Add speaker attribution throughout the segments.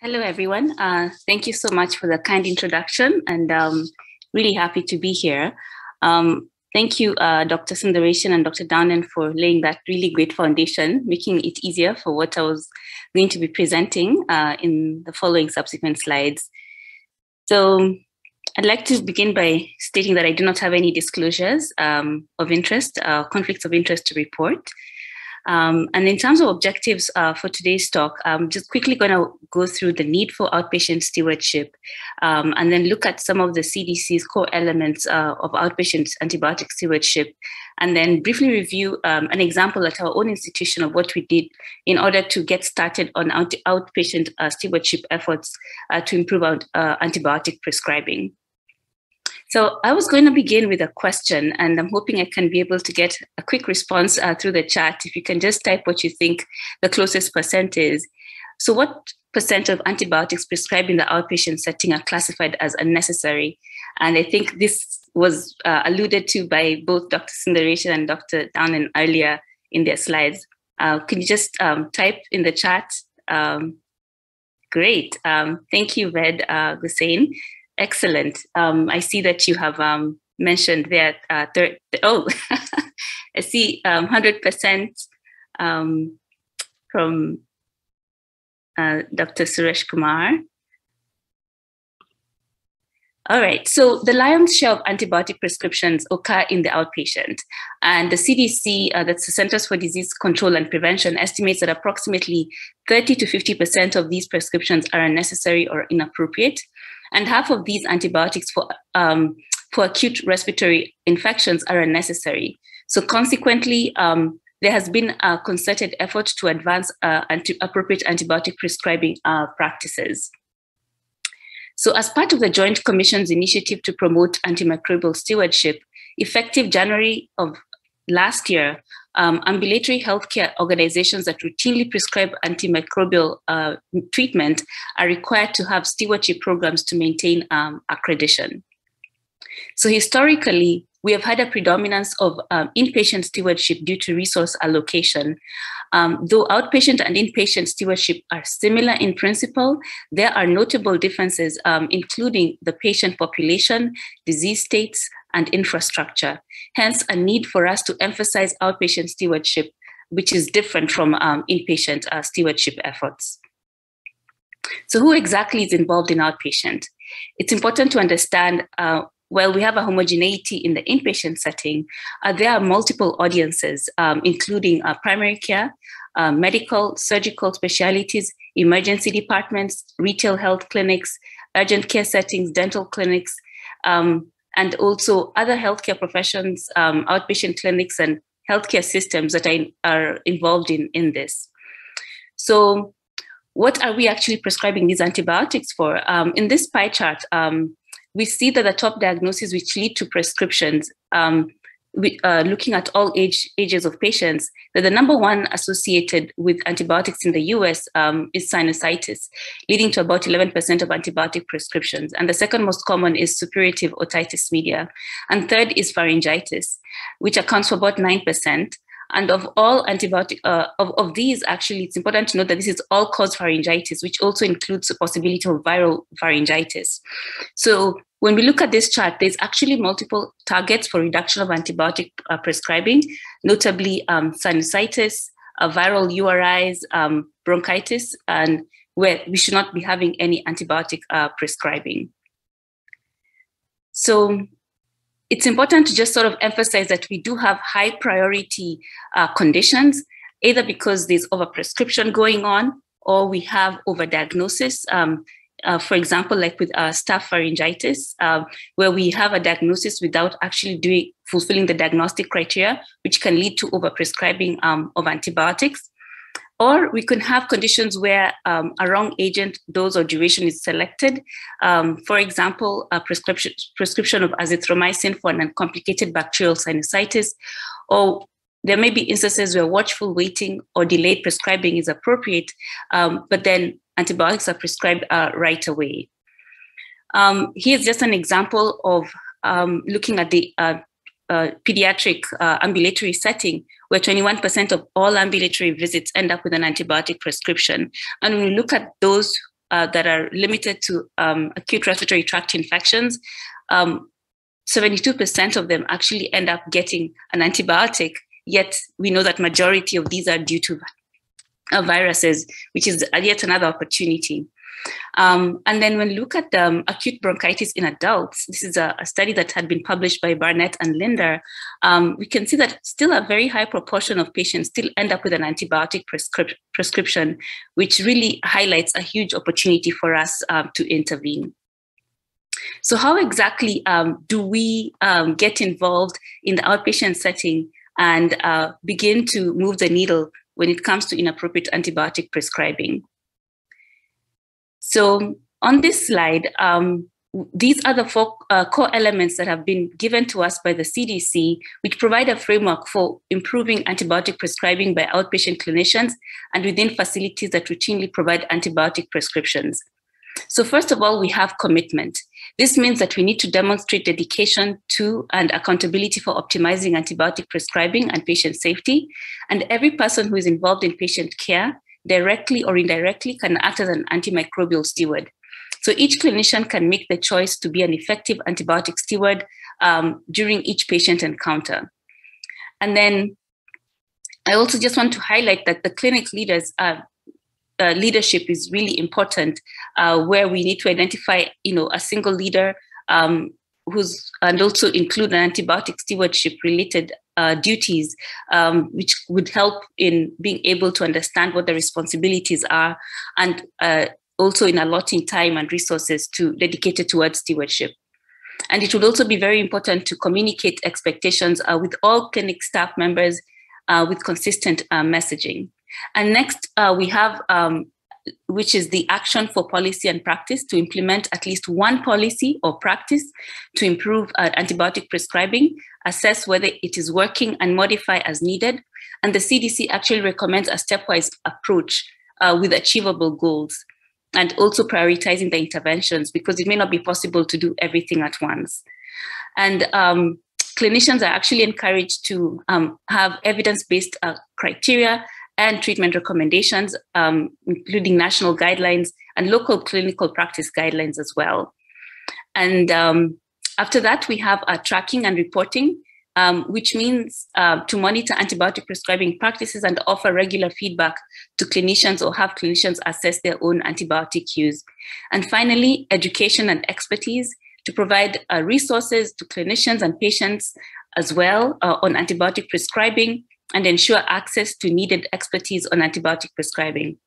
Speaker 1: Hello, everyone. Uh, thank you so much for the kind introduction and um, really happy to be here. Um, thank you, uh, Dr. Sundaresan and Dr. Downen for laying that really great foundation, making it easier for what I was going to be presenting uh, in the following subsequent slides. So I'd like to begin by stating that I do not have any disclosures um, of interest, uh, conflicts of interest to report. Um, and in terms of objectives uh, for today's talk, I'm just quickly going to go through the need for outpatient stewardship um, and then look at some of the CDC's core elements uh, of outpatient antibiotic stewardship, and then briefly review um, an example at our own institution of what we did in order to get started on out- outpatient uh, stewardship efforts uh, to improve out, uh, antibiotic prescribing. So I was going to begin with a question, and I'm hoping I can be able to get a quick response uh, through the chat. If you can just type what you think the closest percent is. So, what percent of antibiotics prescribed in the outpatient setting are classified as unnecessary? And I think this was uh, alluded to by both Dr. Sundaresan and Dr. Downen earlier in their slides. Uh, can you just um, type in the chat? Um, great. Um, thank you, Ved uh. Excellent. Um, I see that you have um, mentioned that. Uh, oh, I see um, 100% um, from uh, Dr. Suresh Kumar. All right, so the lion's share of antibiotic prescriptions occur in the outpatient. And the CDC, uh, that's the Centers for Disease Control and Prevention, estimates that approximately 30 to 50% of these prescriptions are unnecessary or inappropriate. And half of these antibiotics for, um, for acute respiratory infections are unnecessary. So, consequently, um, there has been a concerted effort to advance uh, anti- appropriate antibiotic prescribing uh, practices. So, as part of the Joint Commission's initiative to promote antimicrobial stewardship, effective January of last year, um, ambulatory healthcare organizations that routinely prescribe antimicrobial uh, treatment are required to have stewardship programs to maintain um, accreditation. So, historically, we have had a predominance of um, inpatient stewardship due to resource allocation. Um, though outpatient and inpatient stewardship are similar in principle, there are notable differences, um, including the patient population, disease states, and infrastructure. Hence, a need for us to emphasize outpatient stewardship, which is different from um, inpatient uh, stewardship efforts. So, who exactly is involved in outpatient? It's important to understand uh, while we have a homogeneity in the inpatient setting, uh, there are multiple audiences, um, including uh, primary care, uh, medical, surgical specialties, emergency departments, retail health clinics, urgent care settings, dental clinics, um, and also other healthcare professions, um, outpatient clinics, and healthcare systems that are, involved in, in this. So, what are we actually prescribing these antibiotics for? Um, in this pie chart, um, we see that the top diagnoses which lead to prescriptions, um, we, uh, looking at all age ages of patients, that the number one associated with antibiotics in the US um, is sinusitis, leading to about 11% of antibiotic prescriptions. And the second most common is suppurative otitis media. And third is pharyngitis, which accounts for about 9%. And of all antibiotic, uh, of, of these, actually, it's important to note that this is all cause pharyngitis, which also includes the possibility of viral pharyngitis. So when we look at this chart, there's actually multiple targets for reduction of antibiotic uh, prescribing, notably um, sinusitis, uh, viral URIs, um, bronchitis, and where we should not be having any antibiotic uh, prescribing. So it's important to just sort of emphasize that we do have high priority uh, conditions, either because there's overprescription going on or we have overdiagnosis. Um, uh, for example, like with uh, strep pharyngitis, uh, where we have a diagnosis without actually doing fulfilling the diagnostic criteria, which can lead to overprescribing um, of antibiotics. Or we can have conditions where um, a wrong agent dose or duration is selected. Um, for example, a prescription, prescription of azithromycin for an uncomplicated bacterial sinusitis, or there may be instances where watchful waiting or delayed prescribing is appropriate, um, but then antibiotics are prescribed uh, right away. Um, here's just an example of um, looking at the uh, uh, pediatric uh, ambulatory setting, where 21% of all ambulatory visits end up with an antibiotic prescription. And when we look at those uh, that are limited to um, acute respiratory tract infections, 72% um, of them actually end up getting an antibiotic. Yet we know that majority of these are due to uh, viruses, which is yet another opportunity. Um, and then when we look at um, acute bronchitis in adults, this is a, a, study that had been published by Barnett and Linder, um, we can see that still a very high proportion of patients still end up with an antibiotic prescrip- prescription, which really highlights a huge opportunity for us um, to intervene. So how exactly um, do we um, get involved in the outpatient setting and uh, begin to move the needle when it comes to inappropriate antibiotic prescribing? So on this slide, um, these are the four uh, core elements that have been given to us by the CDC, which provide a framework for improving antibiotic prescribing by outpatient clinicians and within facilities that routinely provide antibiotic prescriptions. So, first of all, we have commitment. This means that we need to demonstrate dedication to and accountability for optimizing antibiotic prescribing and patient safety. And every person who is involved in patient care directly or indirectly can act as an antimicrobial steward. So each clinician can make the choice to be an effective antibiotic steward um, during each patient encounter. And then I also just want to highlight that the clinic leaders uh, uh, leadership is really important, uh, where we need to identify, you know, a single leader um, who's and also include an antibiotic stewardship related uh, duties, um, which would help in being able to understand what the responsibilities are and uh, also in allotting time and resources to dedicated towards stewardship. And it would also be very important to communicate expectations uh, with all clinic staff members uh, with consistent uh, messaging. And next, uh, we have um, which is the action for policy and practice to implement at least one policy or practice to improve uh, antibiotic prescribing, assess whether it is working, and modify as needed. And the CDC actually recommends a stepwise approach uh, with achievable goals and also prioritizing the interventions because it may not be possible to do everything at once. And um, clinicians are actually encouraged to um, have evidence based uh, criteria and treatment recommendations, um, including national guidelines and local clinical practice guidelines as well. And um, after that, we have a tracking and reporting, um, which means uh, to monitor antibiotic prescribing practices and offer regular feedback to clinicians or have clinicians assess their own antibiotic use. And finally, education and expertise to provide uh, resources to clinicians and patients as well uh, on antibiotic prescribing, and ensure access to needed expertise on antibiotic prescribing.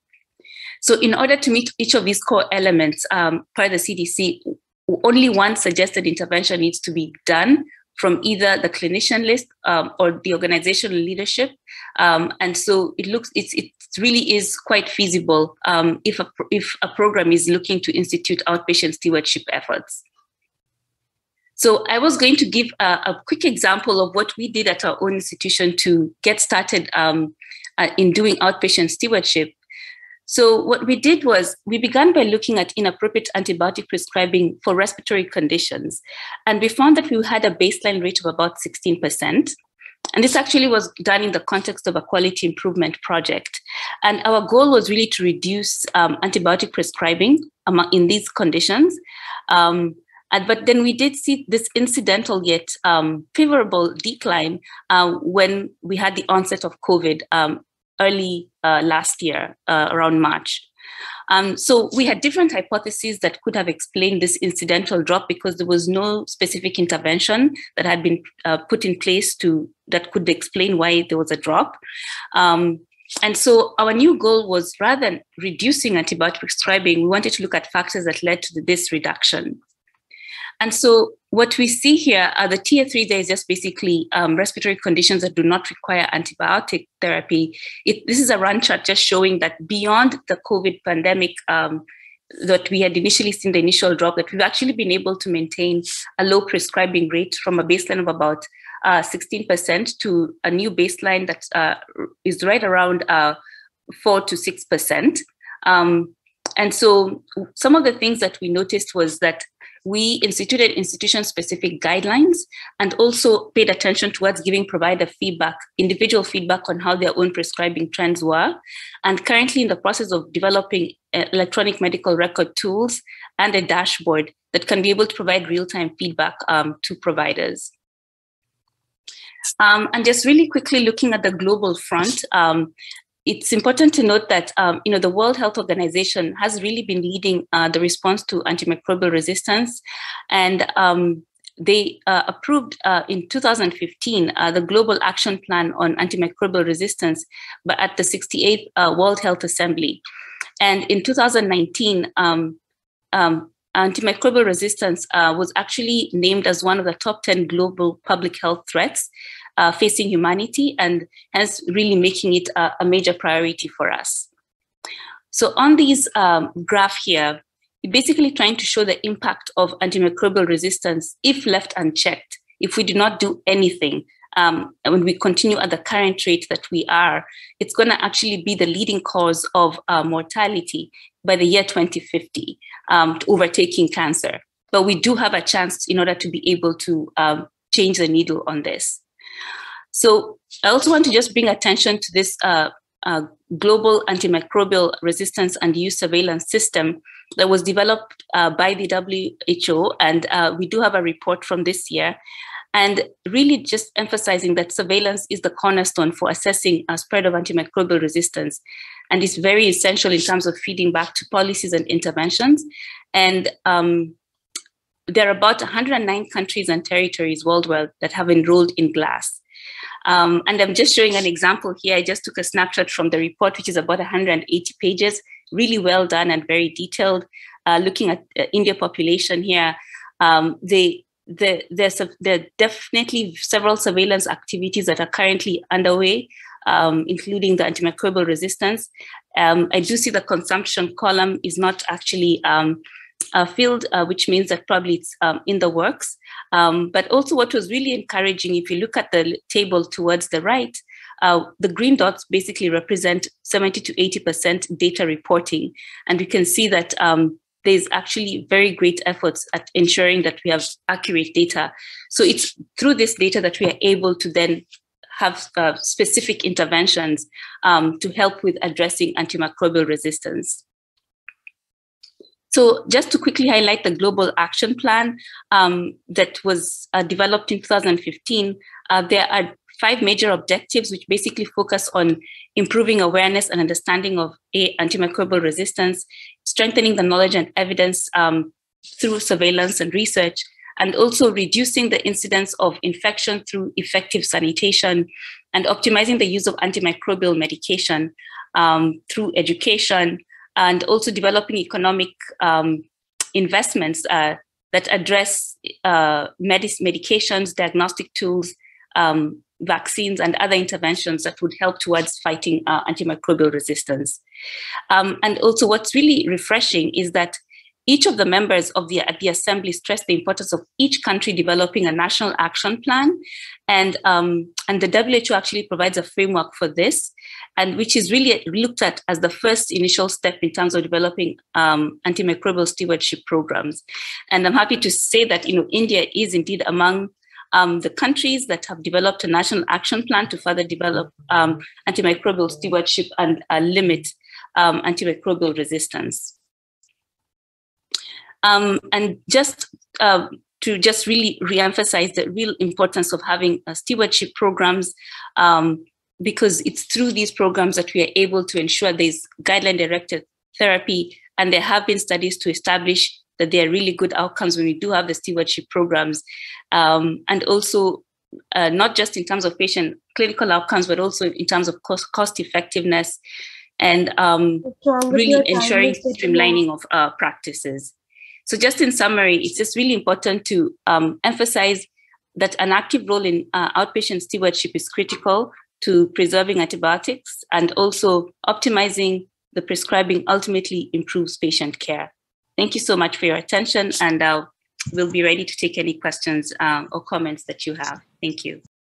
Speaker 1: So, in order to meet each of these core elements, um, per the CDC, only one suggested intervention needs to be done from either the clinician list um, or the organizational leadership. Um, and so it looks it's, it really is quite feasible um, if a if a program is looking to institute outpatient stewardship efforts. So I was going to give a, a, quick example of what we did at our own institution to get started um, uh, in doing outpatient stewardship. So what we did was we began by looking at inappropriate antibiotic prescribing for respiratory conditions. And we found that we had a baseline rate of about 16%. And this actually was done in the context of a quality improvement project. And our goal was really to reduce um, antibiotic prescribing among, in these conditions. Um, but then we did see this incidental yet um, favorable decline uh, when we had the onset of COVID um, early uh, last year, uh, around March. Um, so we had different hypotheses that could have explained this incidental drop because there was no specific intervention that had been uh, put in place to that could explain why there was a drop. Um, and so our new goal was rather than reducing antibiotic prescribing, we wanted to look at factors that led to this reduction. And so what we see here are the tier three, there's just basically um, respiratory conditions that do not require antibiotic therapy. It, this is a run chart just showing that beyond the COVID pandemic, um, that we had initially seen the initial drop, that we've actually been able to maintain a low prescribing rate from a baseline of about uh, 16% to a new baseline that uh, is right around uh, 4 to 6%. Um, and so some of the things that we noticed was that we instituted institution specific guidelines and also paid attention towards giving provider feedback, individual feedback on how their own prescribing trends were. And currently in the process of developing uh, electronic medical record tools and a dashboard that can be able to provide real time feedback um, to providers. Um, and just really quickly looking at the global front, um, it's important to note that um, you know the World Health Organization has really been leading uh, the response to antimicrobial resistance, and um, they uh, approved uh, in 2015 uh, the Global Action Plan on Antimicrobial Resistance, but at the 68th uh, World Health Assembly, and in 2019. Um, um, antimicrobial resistance uh, was actually named as one of the top 10 global public health threats uh, facing humanity and hence really making it a, a major priority for us. So on these um, graph here, basically trying to show the impact of antimicrobial resistance if left unchecked, if we do not do anything, um, when we continue at the current rate that we are, it's going to actually be the leading cause of uh, mortality by the year 2050, um, overtaking cancer. But we do have a chance in order to be able to um, change the needle on this. So I also want to just bring attention to this uh, uh, global antimicrobial resistance and use surveillance system that was developed uh, by the WHO. And uh, we do have a report from this year. And really just emphasizing that surveillance is the cornerstone for assessing a spread of antimicrobial resistance. And it's very essential in terms of feeding back to policies and interventions. And um, there are about 109 countries and territories worldwide that have enrolled in GLASS. Um, and I'm just showing an example here. I just took a snapshot from the report, which is about 180 pages, really well done and very detailed. Uh, looking at uh, India population here, um, they, the, there's a, there are definitely several surveillance activities that are currently underway, um, including the antimicrobial resistance. Um, I do see the consumption column is not actually um, uh, field, uh, which means that probably it's um, in the works. Um, but also what was really encouraging, if you look at the table towards the right, uh, the green dots basically represent 70 to 80% data reporting. And we can see that um, there's actually very great efforts at ensuring that we have accurate data. So it's through this data that we are able to then have uh, specific interventions um, to help with addressing antimicrobial resistance. So just to quickly highlight the global action plan um, that was uh, developed in 2015, uh, there are five major objectives which basically focus on improving awareness and understanding of a, antimicrobial resistance, strengthening the knowledge and evidence um, through surveillance and research, and also reducing the incidence of infection through effective sanitation and optimizing the use of antimicrobial medication um, through education, and also developing economic um, investments uh, that address uh, medic- medications, diagnostic tools, um, vaccines, and other interventions that would help towards fighting uh, antimicrobial resistance. Um, and also, what's really refreshing is that each of the members of the, the assembly stressed the importance of each country developing a national action plan. And, um, and the WHO actually provides a framework for this, and which is really looked at as the first initial step in terms of developing um, antimicrobial stewardship programs. And I'm happy to say that you know, India is indeed among um, the countries that have developed a national action plan to further develop um, antimicrobial stewardship and uh, limit um, antimicrobial resistance. Um, and just uh, to just really reemphasize the real importance of having uh, stewardship programs, um, because it's through these programs that we are able to ensure there's guideline directed therapy. And there have been studies to establish that there are really good outcomes when we do have the stewardship programs. Um, and also, uh, not just in terms of patient clinical outcomes, but also in terms of cost, cost effectiveness and um, really ensuring streamlining of uh, practices. So, just in summary, it's just really important to um, emphasize that an active role in uh, outpatient stewardship is critical to preserving antibiotics and also optimizing the prescribing ultimately improves patient care. Thank you so much for your attention, and uh, we'll be ready to take any questions um, or comments that you have. Thank you.